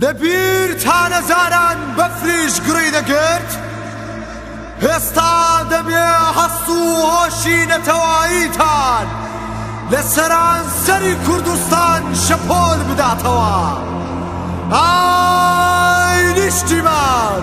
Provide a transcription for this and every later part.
لە بیر تا نەزاران بەفریش گڕی دەگرت هێستا دەبێ هەست و هۆشی نەتەواییتان لە سەرانسەری کوردستان شەپۆل بداتەوە ئای نیشتیمان!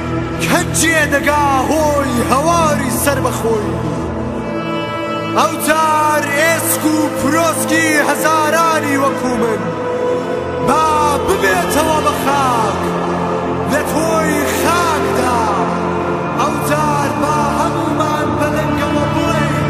کە جێ دەگا هۆی هەواری سەربەخۆی بی ئەوجار ئێسک و پرۆسکی هەزارانی وەکو من با ببێتەوە بە خاک لە تۆی خاکدا ئەوجار با هەموومان بەدەنگەوە بڵێین